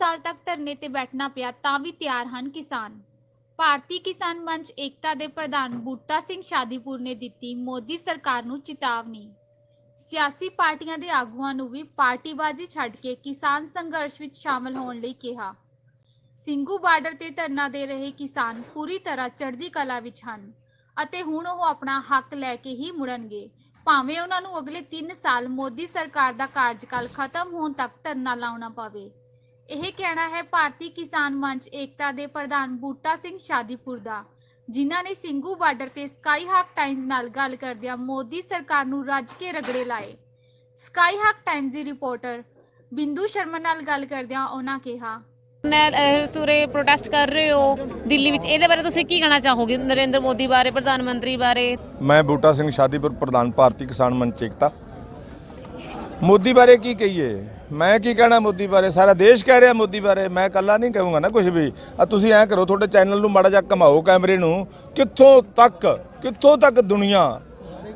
ਸਾਲ ਤੱਕ ਧਰਨੇ ਤੇ ਬੈਠਣਾ ਪਿਆ ਤਾਂ ਵੀ ਤਿਆਰ ਹਨ ਕਿਸਾਨ। ਭਾਰਤੀ ਕਿਸਾਨ ਮੰਚ ਏਕਤਾ ਦੇ ਪ੍ਰਧਾਨ ਬੂਟਾ ਸਿੰਘ ਸ਼ਾਦੀਪੁਰ ਨੇ ਦਿੱਤੀ ਮੋਦੀ ਸਰਕਾਰ ਨੂੰ ਚੇਤਾਵਨੀ। ਸਿਆਸੀ ਪਾਰਟੀਆਂ ਦੇ ਆਗੂਆਂ ਨੂੰ ਵੀ ਪਾਰਟੀਬਾਜ਼ੀ ਛੱਡ ਕੇ ਕਿਸਾਨ ਸੰਘਰਸ਼ ਵਿੱਚ ਸ਼ਾਮਲ ਹੋਣ ਲਈ ਕਿਹਾ। ਸਿੰਘੂ ਬਾਰਡਰ ਤੇ ਧਰਨਾ ਦੇ ਰਹੇ ਕਿਸਾਨ ਪੂਰੀ ਤਰ੍ਹਾਂ ਚੜ੍ਹਦੀ ਕਲਾ ਵਿੱਚ ਹਨ ਅਤੇ ਹੁਣ ਉਹ ਆਪਣਾ ਹੱਕ ਲੈ ਕੇ ਹੀ ਮੁੜਨਗੇ। ਭਾਵੇਂ ਉਹਨਾਂ ਨੂੰ ਅਗਲੇ 3 ਸਾਲ ਮੋਦੀ ਸਰਕਾਰ ਦਾ ਕਾਰਜਕਾਲ ਖਤਮ ਹੋਣ ਤੱਕ ਧਰਨਾ ਲਾਉਣਾ ਪਵੇ ਇਹ ਕਹਿਣਾ ਹੈ ਭਾਰਤੀ ਕਿਸਾਨ ਮੰਚ ਏਕਤਾ ਦੇ ਪ੍ਰਧਾਨ ਬੂਟਾ ਸਿੰਘ ਸ਼ਾਦੀਪੁਰ ਦਾ ਜਿਨ੍ਹਾਂ ਨੇ ਸਿੰਘੂ ਬਾਰਡਰ ਤੇ ਸਕਾਈ ਹਾਕ ਟਾਈਮਜ਼ ਨਾਲ ਗੱਲ ਕਰਦਿਆਂ ਮੋਦੀ ਸਰਕਾਰ ਨੂੰ ਰੱਜ ਕੇ ਰਗੜੇ ਲਾਏ। ਸਕਾਈ ਹਾਕ ਟਾਈਮਜ਼ ਦੀ ਰਿਪੋਰਟਰ ਬਿੰਦੂ ਸ਼ਰਮਾ ਨਾਲ ਗੱਲ ਕਰਦਿਆਂ ਉਹਨਾਂ ਕਿਹਾ ਨੇ ਤੁਰੇ ਪ੍ਰੋਟੈਸਟ ਕਰ ਰਹੇ ਹੋ ਦਿੱਲੀ ਵਿੱਚ ਇਹਦੇ ਬਾਰੇ ਤੁਸੀਂ ਕੀ ਕਹਿਣਾ ਚਾਹੋਗੇ ਨਰਿੰਦਰ ਮੋਦੀ ਬਾਰੇ ਪ੍ਰਧਾਨ ਮੰਤਰੀ ਬਾਰੇ? ਮੈਂ ਬੂਟਾ ਸਿੰਘ ਸ਼ਾਦੀਪੁਰ ਪ੍ਰਧਾਨ ਭਾਰਤੀ ਕਿਸਾਨ ਮੰਚ ਏਕਤਾ। ਮੋਦੀ ਬਾਰੇ ਕੀ ਕਹੀਏ? ਮੈਂ ਕੀ ਕਹਿਣਾ ਮੋਦੀ ਬਾਰੇ? ਸਾਰਾ ਦੇਸ਼ ਕਹਿ ਰਿਹਾ ਮੋਦੀ ਬਾਰੇ। ਮੈਂ ਇਕੱਲਾ ਨਹੀਂ ਕਹੂੰਗਾ ਨਾ ਕੁਝ ਵੀ। ਆ ਤੁਸੀਂ ਐਂ ਕਰੋ, ਤੁਹਾਡੇ ਚੈਨਲ ਨੂੰ ਮਾੜਾ ਜਿਹਾ ਘਮਾਓ ਕੈਮਰੇ ਨੂੰ। ਕਿੱਥੋਂ ਤੱਕ ਕਿੱਥੋਂ ਤੱਕ ਦੁਨੀਆ?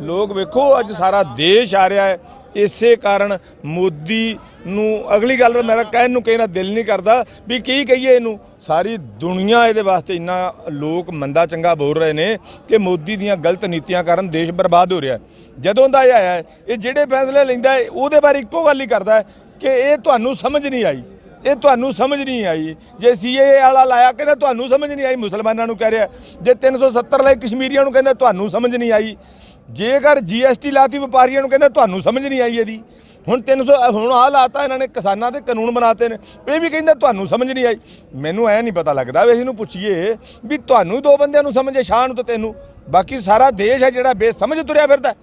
ਲੋਕ ਵੇਖੋ, ਅੱਜ ਸਾਰਾ ਦੇਸ਼ ਆ ਰਿਹਾ ਹੈ। ਇਸੇ ਕਾਰਨ ਮੋਦੀ ਨੂੰ ਅਗਲੀ ਗੱਲ ਮੇਰਾ ਕਹਿਣ ਨੂੰ ਕਹਿਣਾ ਦਿਲ ਨਹੀਂ ਕਰਦਾ ਵੀ ਕੀ ਕਹੀਏ ਇਹਨੂੰ। ਸਾਰੀ ਦੁਨੀਆ ਇਹਦੇ ਵਾਸਤੇ ਇੰਨਾ ਲੋਕ ਮੰਦਾ ਚੰਗਾ ਬੋਲ ਰਹੇ ਨੇ ਕਿ ਮੋਦੀ ਦੀਆਂ ਗਲਤ ਨੀਤੀਆਂ ਕਾਰਨ ਦੇਸ਼ ਬਰਬਾਦ ਹੋ ਰਿਹਾ ਜਦੋਂ ਦਾ ਇਹ ਆਇਆ ਇਹ ਜਿਹੜੇ ਫੈਸਲੇ ਲੈਂਦਾ ਉਹਦੇ ਬਾਰੇ ਇੱਕੋ ਗੱਲ ਹੀ ਕਰਦਾ ਕਿ ਇਹ ਤੁਹਾਨੂੰ ਸਮਝ ਨਹੀਂ ਆਈ। ਇਹ ਤੁਹਾਨੂੰ ਸਮਝ ਨਹੀਂ ਆਈ। ਜੇ ਸੀਏ ਵਾਲਾ ਲਾਇਆ ਕਹਿੰਦਾ ਤੁਹਾਨੂੰ ਸਮਝ ਨਹੀਂ ਆਈ, ਮੁਸਲਮਾਨਾਂ ਨੂੰ ਕਹਿ ਰਿਹਾ। ਜੇ 370 ਲਈ ਕਸ਼ਮੀਰੀਆਂ ਨੂੰ ਕਹਿੰਦਾ ਤੁਹਾਨੂੰ ਸਮਝ ਨਹੀਂ ਆਈ। ਜੇਕਰ ਜੀਐਸਟੀ ਲਾਤੀ ਵਪਾਰੀਆਂ ਨੂੰ ਕਹਿੰਦਾ ਤੁਹਾਨੂੰ ਸਮਝ ਨਹੀਂ ਆਈ ਇਹਦੀ। ਹੁਣ 300 ਹੁਣ ਆ ਲਾਤਾ ਇਹਨਾਂ ਨੇ, ਕਿਸਾਨਾਂ ਦੇ ਕਾਨੂੰਨ ਬਣਾਤੇ ਨੇ। ਇਹ ਵੀ ਕਹਿੰਦਾ ਤੁਹਾਨੂੰ ਸਮਝ ਨਹੀਂ ਆਈ। ਮੈਨੂੰ ਐ ਨਹੀਂ ਪਤਾ ਲੱਗਦਾ ਵੀ ਅਸੀਂ ਨੂੰ ਪੁੱਛੀਏ ਵੀ ਤੁਹਾਨੂੰ ਦੋ ਬੰਦਿਆਂ ਨੂੰ ਸਮਝ, ਸ਼ਾਹ ਨੂੰ ਤੇ ਤੈਨੂੰ। ਬਾਕੀ ਸਾਰਾ ਦੇਸ਼ ਹੈ ਜਿਹੜਾ ਬੇਸਮਝ ਤੁਰਿਆ ਫਿਰਦਾ।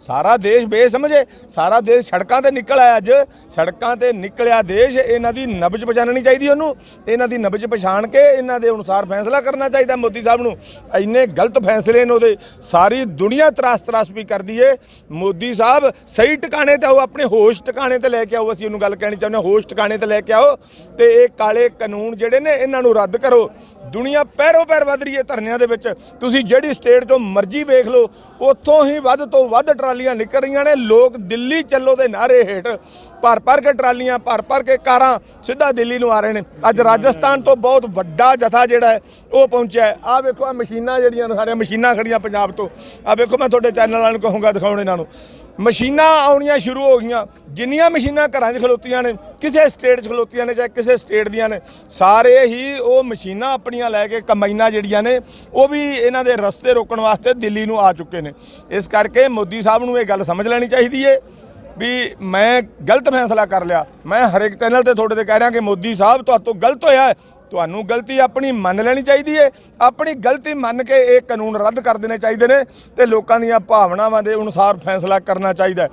ਸਾਰਾ ਦੇਸ਼ ਬੇਸਮਝੇ, ਸਾਰਾ ਦੇਸ਼ ਸੜਕਾਂ ਤੇ ਨਿਕਲ ਆਇਆ ਅੱਜ। ਸੜਕਾਂ ਤੇ ਨਿਕਲਿਆ ਦੇਸ਼, ਇਹਨਾਂ ਦੀ ਨਬਜ ਪਛਾਣਨੀ ਚਾਹੀਦੀ ਉਹਨੂੰ। ਇਹਨਾਂ ਦੀ ਨਬਜ ਪਛਾਣ ਕੇ ਇਹਨਾਂ ਦੇ ਅਨੁਸਾਰ ਫੈਸਲਾ ਕਰਨਾ ਚਾਹੀਦਾ ਮੋਦੀ ਸਾਹਿਬ ਨੂੰ। ਇੰਨੇ ਗਲਤ ਫੈਸਲੇ ਨੇ ਉਹਦੇ। ਸਾਰੀ ਦੁਨੀਆ ਤਰਾਸ ਤਰਾਸ ਵੀ ਕਰਦੀ ਏ। ਮੋਦੀ ਸਾਹਿਬ ਸਹੀ ਟਿਕਾਣੇ ਤੇ ਆਓ, ਆਪਣੇ ਹੋਸ਼ ਟਿਕਾਣੇ ਤੇ ਲੈ ਕੇ ਆਓ, ਅਸੀਂ ਉਹਨੂੰ ਗੱਲ ਕਹਿਣੀ ਚਾਹੁੰਦੇ ਹੋਸ਼ ਟਿਕਾਣੇ ਤੇ ਲੈ ਕੇ ਆਓ। ਤੇ ਇਹ ਕਾਲੇ ਕਾਨੂੰਨ ਜਿਹੜੇ ਨੇ, ਇਹਨਾਂ ਨੂੰ ਰੱਦ ਕਰੋ। ਦੁਨੀਆ ਪੈਰੋ ਪੈਰ ਵੱਧ ਰਹੀ ਹੈ ਧਰਨਿਆਂ ਦੇ ਵਿੱਚ। ਤੁਸੀਂ ਜਿਹੜੀ ਸਟੇਟ ਤੋਂ ਮਰਜ਼ੀ ਵੇਖ ਲਓ, ਉੱਥੋਂ ਹੀ ਵੱਧ ਤੋਂ ਵੱਧ ਟਰਾਲੀਆਂ ਨਿਕਲ ਰਹੀਆਂ ਨੇ। ਲੋਕ ਦਿੱਲੀ ਚੱਲੋ ਦੇ ਨਾਰੇ ਹੇਠ। ਭਰ ਭਰ ਕੇ ਟਰਾਲੀਆਂ, ਭਰ ਭਰ ਕੇ ਕਾਰਾਂ ਸਿੱਧਾ ਦਿੱਲੀ ਨੂੰ ਆ ਰਹੇ ਨੇ। ਅੱਜ ਰਾਜਸਥਾਨ ਤੋਂ ਬਹੁਤ ਵੱਡਾ ਜਥਾ ਜਿਹੜਾ ਹੈ, ਉਹ ਪਹੁੰਚਿਆ ਹੈ। ਆਹ ਵੇਖੋ ਆ ਮਸ਼ੀਨਾਂ ਜਿਹੜੀਆਂ ਨੇ, ਸਾਡੀਆਂ ਮਸ਼ੀਨਾਂ ਖੜੀਆਂ ਪੰਜਾਬ ਤੋਂ। ਆਹ ਵੇਖੋ, ਮੈਂ ਤੁਹਾਡੇ ਚੈਨਲ ਵਾਲਿਆਂ ਨੂੰ ਕਹੂੰਗਾ, ਦਿਖਾਉਣ ਇਹਨਾਂ ਨੂੰ। ਮਸ਼ੀਨਾਂ ਆਉਣੀਆਂ ਸ਼ੁਰੂ ਹੋ ਗਈਆਂ। ਜਿੰਨੀਆਂ ਮਸ਼ੀਨਾਂ ਘਰਾਂ 'ਚ ਖਲੋਤੀਆਂ ਨੇ, ਕਿਸੇ ਸਟੇਟ 'ਚ ਖਲੋਤੀਆਂ ਨੇ ਚਾਹੇ ਕਿਸੇ ਸਟੇਟ ਦੀਆਂ ਨੇ, ਸਾਰੇ ਹੀ ਉਹ ਮਸ਼ੀਨਾਂ ਆਪਣੀਆਂ ਲੈ ਕੇ ਕੰਬਾਈਨਾਂ ਜਿਹੜੀਆਂ ਨੇ, ਉਹ ਵੀ ਇਹਨਾਂ ਦੇ ਰਸਤੇ ਰੋਕਣ ਵਾਸਤੇ ਦਿੱਲੀ ਨੂੰ ਆ ਚੁੱਕੇ ਨੇ। ਇਸ ਕਰਕੇ ਮੋਦੀ ਸਾਹਿਬ ਨੂੰ ਇਹ ਗੱਲ ਸਮਝ ਲੈਣੀ ਚਾਹੀਦੀ ਏ ਵੀ ਮੈਂ ਗਲਤ ਫੈਸਲਾ ਕਰ ਲਿਆ। ਮੈਂ ਹਰੇਕ ਚੈਨਲ ਤੇ ਤੁਹਾਡੇ ਤੇ ਕਹਿ ਰਿਹਾ ਕਿ ਮੋਦੀ ਸਾਹਿਬ ਤੁਹਾਤੋਂ ਗਲਤ ਹੋਇਆ ਤੁਹਾਨੂੰ ਗਲਤੀ ਆਪਣੀ ਮੰਨ ਲੈਣੀ ਚਾਹੀਦੀ ਹੈ ਆਪਣੀ ਗਲਤੀ ਮੰਨ ਕੇ ਇਹ ਕਾਨੂੰਨ ਰੱਦ ਕਰ ਦੇਣੇ ਚਾਹੀਦੇ ਨੇ ਤੇ ਲੋਕਾਂ ਦੀਆਂ ਭਾਵਨਾਵਾਂ ਦੇ ਅਨੁਸਾਰ ਫੈਸਲਾ ਕਰਨਾ ਚਾਹੀਦਾ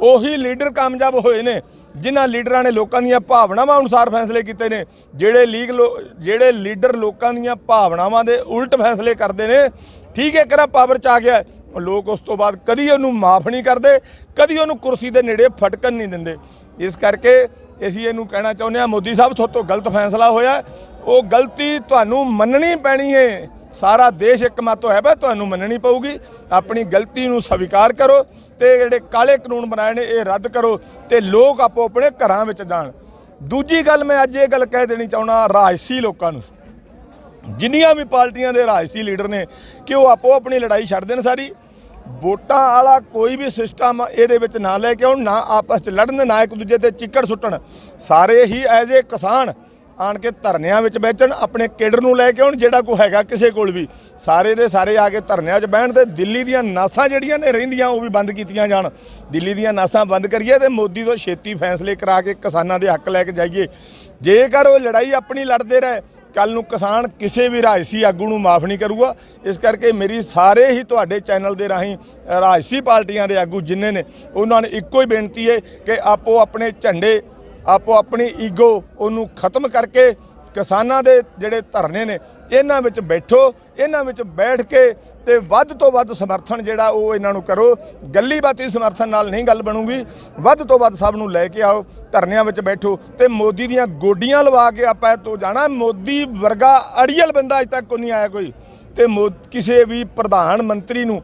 ਉਹੀ ਲੀਡਰ ਕਾਮਯਾਬ ਹੋਏ ਨੇ, ਜਿਨ੍ਹਾਂ ਲੀਡਰਾਂ ਨੇ ਲੋਕਾਂ ਦੀਆਂ ਭਾਵਨਾਵਾਂ ਅਨੁਸਾਰ ਫੈਸਲੇ ਕੀਤੇ ਨੇ। ਜਿਹੜੇ ਲੀਗ ਲੋ- ਜਿਹੜੇ ਲੀਡਰ ਲੋਕਾਂ ਦੀਆਂ ਭਾਵਨਾਵਾਂ ਦੇ ਉਲਟ ਫੈਸਲੇ ਕਰਦੇ ਨੇ, ਠੀਕ ਹੈ ਕਰਾ ਪਾਵਰ ਚ ਆ ਗਿਆ ਲੋਕ ਉਸ ਤੋਂ ਬਾਅਦ ਕਦੀ ਉਹਨੂੰ ਮਾਫ ਨਹੀਂ ਕਰਦੇ, ਕਦੀ ਉਹਨੂੰ ਕੁਰਸੀ ਦੇ ਨੇੜੇ ਫਟਕਣ ਨਹੀਂ ਦਿੰਦੇ। ਇਸ ਕਰਕੇ ਅਸੀਂ ਇਹਨੂੰ ਕਹਿਣਾ ਚਾਹੁੰਦੇ ਹਾਂ, ਮੋਦੀ ਸਾਹਿਬ ਤੁਹਾਡੇ ਤੋਂ ਗਲਤ ਫੈਸਲਾ ਹੋਇਆ ਉਹ ਗਲਤੀ ਤੁਹਾਨੂੰ ਮੰਨਣੀ ਪੈਣੀ ਹੈ ਸਾਰਾ ਦੇਸ਼ ਇੱਕ ਮਤ ਹੈ ਬਈ ਤੁਹਾਨੂੰ ਮੰਨਣੀ ਪਊਗੀ। ਆਪਣੀ ਗਲਤੀ ਨੂੰ ਸਵੀਕਾਰ ਕਰੋ ਤੇ ਜਿਹੜੇ ਕਾਲੇ ਕਾਨੂੰਨ ਬਣਾਏ ਨੇ, ਇਹ ਰੱਦ ਕਰੋ ਤੇ ਲੋਕ ਆਪੋ ਆਪਣੇ ਘਰਾਂ ਵਿੱਚ ਜਾਣ। ਦੂਜੀ ਗੱਲ ਮੈਂ ਅੱਜ ਇਹ ਗੱਲ ਕਹਿ ਦੇਣੀ ਚਾਹੁੰਦਾ, ਰਾਜਸੀ ਲੋਕਾਂ ਨੂੰ। ਜਿੰਨੀਆਂ ਵੀ ਪਾਰਟੀਆਂ ਦੇ ਰਾਜਸੀ ਲੀਡਰ ਨੇ, ਕਿ ਉਹ ਆਪੋ ਆਪਣੀ ਲੜਾਈ ਛੱਡ ਦੇਣ ਸਾਰੀ। ਵੋਟਾਂ ਵਾਲਾ ਕੋਈ ਵੀ ਸਿਸਟਮ ਇਹਦੇ ਵਿੱਚ ਨਾ ਲੈ ਕੇ ਆਉਣ, ਨਾ ਆਪਸ 'ਚ ਲੜਨ, ਨਾ ਇੱਕ ਦੂਜੇ ਤੇ ਚਿੱਕੜ ਸੁੱਟਣ। ਸਾਰੇ ਹੀ ਐਜ਼ ਏ ਕਿਸਾਨ ਆਣ ਕੇ ਧਰਨਿਆਂ ਵਿੱਚ ਬੈਠਣ ਆਪਣੇ ਕੇਡਰ ਨੂੰ ਲੈ ਕੇ ਆਉਣ, ਜਿਹੜਾ ਕੋ ਹੈਗਾ ਕਿਸੇ ਕੋਲ ਵੀ। ਸਾਰੇ ਦੇ ਸਾਰੇ ਆ ਕੇ ਧਰਨਿਆਂ 'ਚ ਬਹਿਣ ਤੇ ਦਿੱਲੀ ਦੀਆਂ ਨਾਸਾਂ ਜਿਹੜੀਆਂ ਨੇ ਰਹਿੰਦੀਆਂ, ਉਹ ਵੀ ਬੰਦ ਕੀਤੀਆਂ ਜਾਣ। ਦਿੱਲੀ ਦੀਆਂ ਨਾਸਾਂ ਬੰਦ ਕਰੀਏ ਤੇ ਮੋਦੀ ਤੋਂ ਛੇਤੀ ਫੈਸਲੇ ਕਰਾ ਕੇ ਕਿਸਾਨਾਂ ਦੇ ਹੱਕ ਲੈ ਕੇ ਜਾਈਏ। ਜੇਕਰ ਉਹ ਲੜਾਈ ਆਪਣੀ ਲੜਦੇ ਰਹੇ ਕੱਲ ਨੂੰ ਕਿਸਾਨ ਕਿਸੇ ਵੀ ਰਾਜਸੀ ਆਗੂ ਨੂੰ ਮਾਫ ਨਹੀਂ ਕਰੂਗਾ। ਇਸ ਕਰਕੇ ਮੇਰੀ ਸਾਰੇ ਹੀ ਤੁਹਾਡੇ ਚੈਨਲ ਦੇ ਰਾਹੀਂ, ਰਾਜਸੀ ਪਾਰਟੀਆਂ ਦੇ ਆਗੂ ਜਿੰਨੇ ਨੇ, ਉਹਨਾਂ ਨੂੰ ਇੱਕੋ ਹੀ ਬੇਨਤੀ ਹੈ ਕਿ ਆਪੋ ਆਪਣੇ ਝੰਡੇ ਆਪੋ ਆਪਣੀ ਈਗੋ ਉਹਨੂੰ ਖਤਮ ਕਰਕੇ ਕਿਸਾਨਾਂ ਦੇ ਜਿਹੜੇ ਧਰਨੇ ਨੇ, ਇਹਨਾਂ ਵਿੱਚ ਬੈਠੋ, ਇਹਨਾਂ ਵਿੱਚ ਬੈਠ ਕੇ ਤੇ ਵੱਧ ਤੋਂ ਵੱਧ ਸਮਰਥਨ ਜਿਹੜਾ ਉਹ ਇਹਨਾਂ ਨੂੰ ਕਰੋ। ਗੱਲੀ ਬਾਤੀ ਸਮਰਥਨ ਨਾਲ ਨਹੀਂ ਗੱਲ ਬਣੂਗੀ। ਵੱਧ ਤੋਂ ਵੱਧ ਸਭ ਨੂੰ ਲੈ ਕੇ ਆਓ, ਧਰਨਿਆਂ ਵਿੱਚ ਬੈਠੋ ਤੇ ਮੋਦੀ ਦੀਆਂ ਗੋਡੀਆਂ ਲਵਾ ਕੇ ਆਪਾਂ ਇਹ ਤੋਂ ਜਾਣਾ। ਮੋਦੀ ਵਰਗਾ ਅੜੀਅਲ ਬੰਦਾ ਅਜ ਤੱਕ ਕੋਈ ਨਹੀਂ ਆਇਆ ਕੋਈ। ਤੇ ਮੋ- ਕਿਸੇ ਵੀ ਪ੍ਰਧਾਨ ਮੰਤਰੀ ਨੂੰ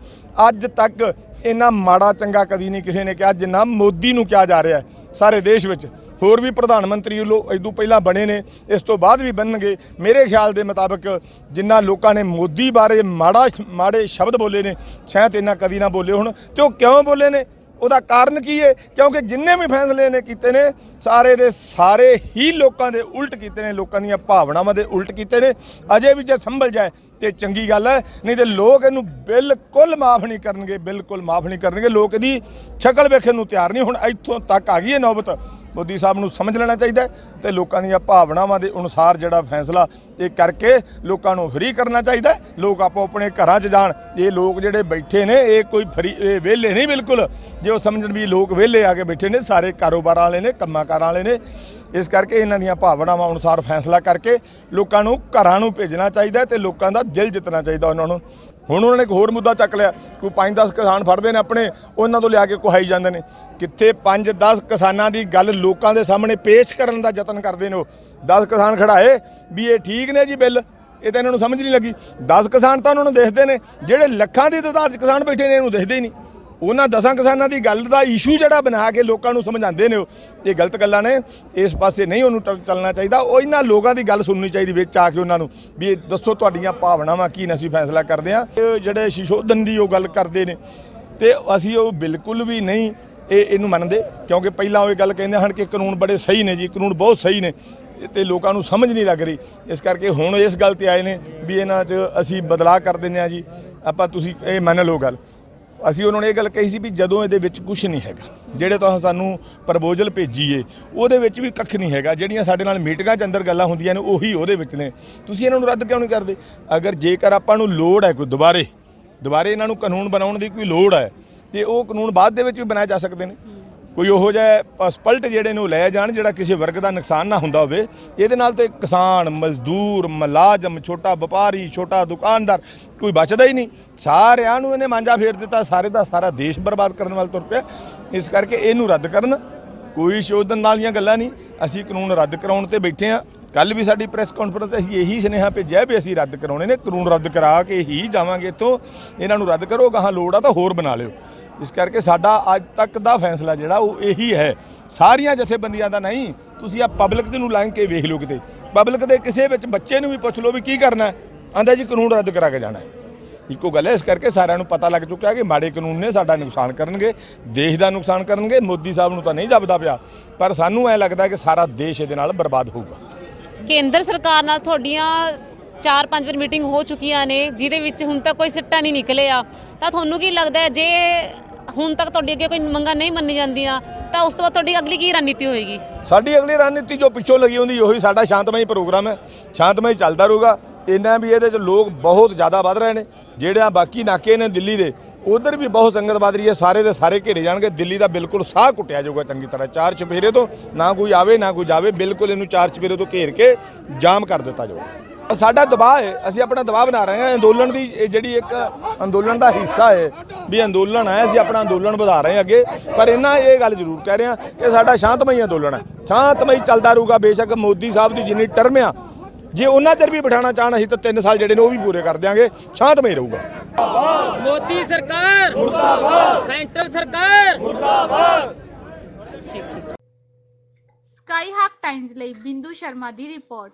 ਅੱਜ ਤੱਕ ਇੰਨਾ ਮਾੜਾ ਚੰਗਾ ਕਦੀ ਨਹੀਂ ਕਿਸੇ ਨੇ ਕਿਹਾ, ਜਿੰਨਾ ਮੋਦੀ ਨੂੰ ਕਿਹਾ ਜਾ ਰਿਹਾ ਸਾਰੇ ਦੇਸ਼ ਵਿੱਚ। ਹੋਰ ਵੀ ਪ੍ਰਧਾਨ ਮੰਤਰੀ ਲੋ ਇਦੋਂ ਪਹਿਲਾਂ ਬਣੇ ਨੇ, ਇਸ ਤੋਂ ਬਾਅਦ ਵੀ ਬਣਨਗੇ। ਮੇਰੇ ਖਿਆਲ ਦੇ ਮੁਤਾਬਕ ਜਿੰਨਾ ਲੋਕਾਂ ਨੇ ਮੋਦੀ ਬਾਰੇ ਮਾੜਾ ਮਾੜੇ ਸ਼ਬਦ ਬੋਲੇ ਨੇ, ਸ਼ਾਇਦ ਇਹਨਾਂ ਕਦੀ ਨਾ ਬੋਲੇ ਹੁਣ। ਤੇ ਉਹ ਕਿਉਂ ਬੋਲੇ ਨੇ? ਉਹਦਾ ਕਾਰਨ ਕੀ ਹੈ ਕਿਉਂਕਿ ਜਿੰਨੇ ਵੀ ਫੈਸਲੇ ਨੇ ਕੀਤੇ ਨੇ, ਸਾਰੇ ਦੇ ਸਾਰੇ ਹੀ ਲੋਕਾਂ ਦੇ ਉਲਟ ਕੀਤੇ ਨੇ, ਲੋਕਾਂ ਦੀਆਂ ਭਾਵਨਾਵਾਂ ਦੇ ਉਲਟ ਕੀਤੇ ਨੇ। ਅਜੇ ਵੀ ਜੇ ਸੰਭਲ ਜਾਏ ਤੇ ਚੰਗੀ ਗੱਲ ਹੈ, ਨਹੀਂ ਤੇ ਲੋਕ ਇਹਨੂੰ ਬਿਲਕੁਲ ਮਾਫ ਨਹੀਂ ਕਰਨਗੇ, ਬਿਲਕੁਲ ਮਾਫ ਨਹੀਂ ਕਰਨਗੇ। ਲੋਕ ਇਹਦੀ ਸ਼ਕਲ ਵੇਖਣ ਨੂੰ ਤਿਆਰ ਨਹੀਂ, ਹੁਣ ਇੱਥੋਂ ਤੱਕ ਆ ਗਈ ਹੈ ਨੌਬਤ। ਮੋਦੀ ਸਾਹਿਬ ਨੂੰ ਸਮਝ ਲੈਣਾ ਚਾਹੀਦਾ ਹੈ ਤੇ ਲੋਕਾਂ ਦੀਆਂ ਭਾਵਨਾਵਾਂ ਦੇ ਅਨੁਸਾਰ ਜਿਹੜਾ ਫੈਸਲਾ ਇਹ ਕਰਕੇ ਲੋਕਾਂ ਨੂੰ ਫ੍ਰੀ ਕਰਨਾ ਚਾਹੀਦਾ ਲੋਕ ਆਪੋ ਆਪਣੇ ਘਰਾਂ 'ਚ ਜਾਣ। ਇਹ ਲੋਕ ਜਿਹੜੇ ਬੈਠੇ ਨੇ, ਇਹ ਕੋਈ ਫਰੀ, ਇਹ ਵਿਹਲੇ ਨਹੀਂ ਬਿਲਕੁਲ। ਜੇ ਉਹ ਸਮਝਣ ਵੀ ਲੋਕ ਵਿਹਲੇ ਆ ਕੇ ਬੈਠੇ ਨੇ, ਸਾਰੇ ਕਾਰੋਬਾਰਾਂ ਵਾਲੇ ਨੇ, ਕੰਮਾਂ ਕਾਰਾਂ ਵਾਲੇ ਨੇ, ਇਸ ਕਰਕੇ ਇਹਨਾਂ ਦੀਆਂ ਭਾਵਨਾਵਾਂ ਅਨੁਸਾਰ ਫੈਸਲਾ ਕਰਕੇ ਲੋਕਾਂ ਨੂੰ ਘਰਾਂ ਨੂੰ ਭੇਜਣਾ ਚਾਹੀਦਾ ਹੈ ਤੇ ਲੋਕਾਂ ਦਾ ਦਿਲ ਜਿੱਤਣਾ ਚਾਹੀਦਾ ਉਹਨਾਂ ਨੂੰ। ਹੁਣ ਉਹਨਾਂ ਨੇ ਇੱਕ ਹੋਰ ਮੁੱਦਾ ਚੱਕ ਲਿਆ, ਕੋਈ 5-10 ਕਿਸਾਨ ਫੜਦੇ ਨੇ ਆਪਣੇ, ਉਹਨਾਂ ਤੋਂ ਲਿਆ ਕੇ ਕੁਹਾਈ ਜਾਂਦੇ ਨੇ। ਕਿੱਥੇ 5-10 ਕਿਸਾਨਾਂ ਦੀ ਗੱਲ ਲੋਕਾਂ ਦੇ ਸਾਹਮਣੇ ਪੇਸ਼ ਕਰਨ ਦਾ ਯਤਨ ਕਰਦੇ ਨੇ ਉਹ। 10 ਕਿਸਾਨ ਖੜਾਏ ਵੀ ਇਹ ਠੀਕ ਨੇ ਜੀ ਬਿੱਲ? ਇਹ ਤਾਂ ਇਹਨਾਂ ਨੂੰ ਸਮਝ ਨਹੀਂ ਲੱਗੀ। 10 ਕਿਸਾਨ ਤਾਂ ਉਹਨਾਂ ਨੂੰ ਦੇਖਦੇ ਨੇ। ਜਿਹੜੇ ਲੱਖਾਂ ਦੀ ਤਾਦਾਦ ਕਿਸਾਨ ਬੈਠੇ ਨੇ, ਇਹਨੂੰ ਦੇਖਦੇ ਹੀ ਨਹੀਂ। ਉਹਨਾਂ ਦਸਾਂ ਕਿਸਾਨਾਂ ਦੀ ਗੱਲ ਦਾ ਇਸ਼ੂ ਜਿਹੜਾ ਬਣਾ ਕੇ ਲੋਕਾਂ ਨੂੰ ਸਮਝਾਉਂਦੇ ਨੇ ਉਹ। ਇਹ ਗਲਤ ਗੱਲਾਂ ਨੇ। ਇਸ ਪਾਸੇ ਨਹੀਂ ਉਹਨੂੰ ਟ- ਚੱਲਣਾ ਚਾਹੀਦਾ। ਉਹ ਇਹਨਾਂ ਲੋਕਾਂ ਦੀ ਗੱਲ ਸੁਣਨੀ ਚਾਹੀਦੀ ਵਿੱਚ ਆ ਕੇ ਉਹਨਾਂ ਨੂੰ। ਵੀ ਇਹ ਦੱਸੋ ਤੁਹਾਡੀਆਂ ਭਾਵਨਾਵਾਂ ਕੀ ਨੇ, ਅਸੀਂ ਫੈਸਲਾ ਕਰਦੇ ਆ ਜਿਹੜੇ ਸ਼ਿਸ਼ੋਧਨ ਦੀ ਉਹ ਗੱਲ ਕਰਦੇ ਨੇ। ਤੇ ਅਸੀਂ ਉਹ ਬਿਲਕੁਲ ਵੀ ਨਹੀਂ ਇਹ ਇਹਨੂੰ ਮੰਨਦੇ। ਕਿਉਂਕਿ ਪਹਿਲਾਂ ਉਹ ਇਹ ਗੱਲ ਕਹਿੰਦੇ ਹਨ ਕਿ ਕਾਨੂੰਨ ਬੜੇ ਸਹੀ ਨੇ ਜੀ। ਕਾਨੂੰਨ ਬਹੁਤ ਸਹੀ ਨੇ। ਤੇ ਲੋਕਾਂ ਨੂੰ ਸਮਝ ਨਹੀਂ ਲੱਗ ਰਹੀ। ਇਸ ਕਰਕੇ ਹੁਣ ਇਸ ਗੱਲ ਤੇ ਆਏ ਨੇ ਵੀ ਇਹਨਾਂ 'ਚ ਅਸੀਂ ਬਦਲਾਅ ਕਰ ਦਿੰਦੇ ਆ ਜੀ। ਆਪਾਂ ਤੁਸੀਂ ਇਹ ਮੰਨ ਲਓ ਗੱਲ। ਅਸੀਂ ਉਹਨਾਂ ਨੇ ਇਹ ਗੱਲ ਕਹੀ ਸੀ ਵੀ ਜਦੋਂ ਇਹਦੇ ਵਿੱਚ ਕੁਝ ਨਹੀਂ ਹੈਗਾ, ਜਿਹੜੇ ਤਾਂ ਸਾਨੂੰ ਪ੍ਰਪੋਜ਼ਲ ਭੇਜੀਏ, ਉਹਦੇ ਵਿੱਚ ਵੀ ਕੱਖ ਨਹੀਂ ਹੈਗਾ। ਜਿਹੜੀਆਂ ਸਾਡੇ ਨਾਲ ਮੀਟਿੰਗਾਂ 'ਚ ਅੰਦਰ ਗੱਲਾਂ ਹੁੰਦੀਆਂ ਨੇ, ਉਹੀ ਉਹਦੇ ਵਿੱਚ ਨੇ। ਤੁਸੀਂ ਇਹਨਾਂ ਨੂੰ ਰੱਦ ਕਿਉਂ ਨਹੀਂ ਕਰਦੇ? ਅਗਰ ਜੇਕਰ ਆਪਾਂ ਨੂੰ ਲੋੜ ਹੈ ਕੋਈ ਦੁਬਾਰੇ ਦੁਬਾਰੇ ਇਹਨਾਂ ਨੂੰ ਕਾਨੂੰਨ ਬਣਾਉਣ ਦੀ ਕੋਈ ਲੋੜ ਹੈ, ਤੇ ਉਹ ਕਾਨੂੰਨ ਬਾਅਦ ਦੇ ਵਿੱਚ ਵੀ ਬਣਾਏ ਜਾ ਸਕਦੇ ਨੇ। ਕੋਈ ਉਹੋ ਜਿਹਾ ਸਪਲਟ ਜਿਹੜੇ ਨੇ ਉਹ ਲੈ ਜਾਣ, ਜਿਹੜਾ ਕਿਸੇ ਵਰਗ ਦਾ ਨੁਕਸਾਨ ਨਾ ਹੁੰਦਾ ਹੋਵੇ, ਇਹਦੇ ਨਾਲ ਤੇ ਕਿਸਾਨ, ਮਜ਼ਦੂਰ, ਮੁਲਾਜ਼ਮ, ਛੋਟਾ ਵਪਾਰੀ, ਛੋਟਾ ਦੁਕਾਨਦਾਰ, ਕੋਈ ਬਚਦਾ ਹੀ ਨਹੀਂ। ਸਾਰਿਆਂ ਨੂੰ ਇਹਨੇ ਮਾਂਜਾ ਫੇਰ ਦਿੱਤਾ, ਸਾਰੇ ਦਾ ਸਾਰਾ ਦੇਸ਼ ਬਰਬਾਦ ਕਰਨ ਵੱਲ ਤੁਰ ਪਿਆ। ਇਸ ਕਰਕੇ ਇਹਨੂੰ ਰੱਦ ਕਰਨ, ਕੋਈ ਸ਼ੋਧਨ ਵਾਲੀਆਂ ਗੱਲਾਂ ਨਹੀਂ। ਅਸੀਂ ਕਾਨੂੰਨ ਰੱਦ ਕਰਾਉਣ ਤੇ ਬੈਠੇ ਆ ਕੱਲ ਵੀ ਸਾਡੀ ਪ੍ਰੈਸ ਕਾਨਫਰੰਸ ਅਸੀਂ ਇਹੀ ਸੁਨੇਹਾ ਭੇਜਿਆ ਵੀ ਅਸੀਂ ਰੱਦ ਕਰਾਉਣੇ ਨੇ, ਕਾਨੂੰਨ ਰੱਦ ਕਰਾ ਕੇ ਹੀ ਜਾਵਾਂਗੇ ਇੱਥੋਂ। ਇਹਨਾਂ ਨੂੰ ਰੱਦ ਕਰੋ, ਗਾਹਾਂ ਲੋੜ ਆ ਤਾਂ ਹੋਰ ਬਣਾ ਲਿਓ। ਇਸ ਕਰਕੇ ਸਾਡਾ ਅੱਜ ਤੱਕ ਦਾ ਫੈਸਲਾ ਜਿਹੜਾ, ਉਹ ਇਹੀ ਹੈ। ਸਾਰੀਆਂ ਜਥੇਬੰਦੀਆਂ ਦਾ ਨਹੀਂ, ਤੁਸੀਂ ਆ ਪਬਲਿਕ ਦੇ ਨੂੰ ਲੰਘ ਕੇ ਵੇਖ ਲਓ ਕਿਤੇ। ਪਬਲਿਕ ਦੇ ਕਿਸੇ ਵਿੱਚ ਬੱਚੇ ਨੂੰ ਵੀ ਪੁੱਛ ਲਓ ਵੀ ਕੀ ਕਰਨਾ ਹੈ। ਆਂਦਾ ਜੀ ਕਾਨੂੰਨ ਰੱਦ ਕਰਾ ਕੇ ਜਾਣਾ ਇੱਕੋ ਗੱਲ ਹੈ, ਇਸ ਕਰਕੇ ਸਾਰਿਆਂ ਨੂੰ ਪਤਾ ਲੱਗ ਚੁੱਕਿਆ ਕਿ ਮਾੜੇ ਕਾਨੂੰਨ ਨੇ ਸਾਡਾ ਨੁਕਸਾਨ ਕਰਨਗੇ, ਦੇਸ਼ ਦਾ ਨੁਕਸਾਨ ਕਰਨਗੇ, ਮੋਦੀ ਸਾਹਿਬ ਨੂੰ ਤਾਂ ਨਹੀਂ ਜਪਦਾ ਪਿਆ। ਪਰ ਸਾਨੂੰ ਐ ਲੱਗਦਾ ਕਿ ਸਾਰਾ ਦੇਸ਼ ਇਹਦੇ ਨਾਲ ਬਰਬਾਦ ਹੋਊਗਾ। ਕੇਂਦਰ ਸਰਕਾਰ ਨਾਲ ਤੁਹਾਡੀਆਂ 4-5 ਵਾਰ ਮੀਟਿੰਗ ਹੋ ਚੁੱਕੀਆਂ ਨੇ, ਜਿਹਦੇ ਵਿੱਚ ਹੁਣ ਤੱਕ ਕੋਈ ਸਿੱਟਾ ਨਹੀਂ ਨਿਕਲਿਆ। ਤਾਂ ਤੁਹਾਨੂੰ ਕੀ ਲੱਗਦਾ ਹੈ, ਜੇ ਹੁਣ ਤੱਕ ਤੁਹਾਡੀ ਅੱਗੇ ਕੋਈ ਮੰਗਾਂ ਨਹੀਂ ਮੰਨੀ ਜਾਂਦੀਆਂ, ਤਾਂ ਉਸ ਤੋਂ ਬਾਅਦ ਤੁਹਾਡੀ ਅਗਲੀ ਕੀ ਰਣਨੀਤੀ ਹੋਏਗੀ? ਸਾਡੀ ਅਗਲੀ ਰਣਨੀਤੀ ਜੋ ਪਿੱਛੋਂ ਲੱਗੀ ਹੁੰਦੀ, ਉਹੀ ਸਾਡਾ ਸ਼ਾਂਤਮਈ ਪ੍ਰੋਗਰਾਮ ਹੈ। ਸ਼ਾਂਤਮਈ ਚੱਲਦਾ ਰਹੂਗਾ। ਇੰਨਾ ਵੀ ਇਹਦੇ ਚ ਲੋਕ ਬਹੁਤ ਜ਼ਿਆਦਾ ਵੱਧ ਰਹੇ ਨੇ। ਜਿਹੜੇ ਆ ਬਾਕੀ ਨਾਕੇ ਨੇ ਦਿੱਲੀ ਦੇ ਉਧਰ ਵੀ ਬਹੁਤ ਸੰਗਤ ਵੱਧ ਰਹੀ ਹੈ, ਸਾਰੇ ਦੇ ਸਾਰੇ ਘੇਰੇ ਜਾਣਗੇ, ਦਿੱਲੀ ਦਾ ਬਿਲਕੁਲ ਸਾਹ ਕੁੱਟਿਆ ਜਾਊਗਾ ਚੰਗੀ ਤਰ੍ਹਾਂ। ਚਾਰ ਚਫੇਰੇ ਤੋਂ ਨਾ ਕੋਈ ਆਵੇ, ਨਾ ਕੋਈ ਜਾਵੇ, ਬਿਲਕੁਲ ਇਹਨੂੰ ਚਾਰ ਚਪੇਰੇ ਤੋਂ ਘੇਰ ਕੇ ਜਾਮ ਕਰ ਦਿੱਤਾ ਜਾਊਗਾ। ਸਾਡਾ ਦਬਾਅ ਹੈ, ਅਸੀਂ ਆਪਣਾ ਦਬਾਅ ਬਣਾ ਰਹੇ ਹਾਂ। ਅੰਦੋਲਨ ਦੀ, ਇਹ ਜਿਹੜੀ ਇੱਕ ਅੰਦੋਲਨ ਦਾ ਹਿੱਸਾ ਹੈ, ਵੀ ਅੰਦੋਲਨ ਹੈ ਅਸੀਂ ਆਪਣਾ ਅੰਦੋਲਨ ਵਧਾ ਰਹੇ ਹਾਂ ਅੱਗੇ। ਪਰ ਇਹਨਾਂ ਇਹ ਗੱਲ ਜ਼ਰੂਰ ਕਹਿ ਰਹੇ ਹਾਂ ਕਿ ਸਾਡਾ ਸ਼ਾਂਤਮਈ ਅੰਦੋਲਨ ਹੈ। ਸ਼ਾਂਤਮਈ ਚੱਲਦਾ ਰਹੂਗਾ, ਬੇਸ਼ੱਕ ਮੋਦੀ ਸਾਹਿਬ ਦੀ ਜਿੰਨੀ ਟਰਮ ਆ ਜੇ ਉਹਨਾਂ ਚਿਰ ਵੀ ਬਿਠਾਣਾ ਚਾਹਣ ਅਸੀਂ ਤਾਂ 3 ਸਾਲ ਜਿਹੜੇ ਨੇ ਉਹ ਵੀ ਪੂਰੇ ਕਰ ਦਿਆਂਗੇ ਸ਼ਾਂਤਮਈ ਰਹੂਗਾ। ਮੋਦੀ ਸਰਕਾਰ! ਮੁਰਦਾਬਾਦ! ਸੈਂਟਰ ਸਰਕਾਰ! ਸਕਾਈ ਹਾਕ ਟਾਈਮਜ਼ ਲਈ ਬਿੰਦੂ ਸ਼ਰਮਾ ਦੀ ਰਿਪੋਰਟ।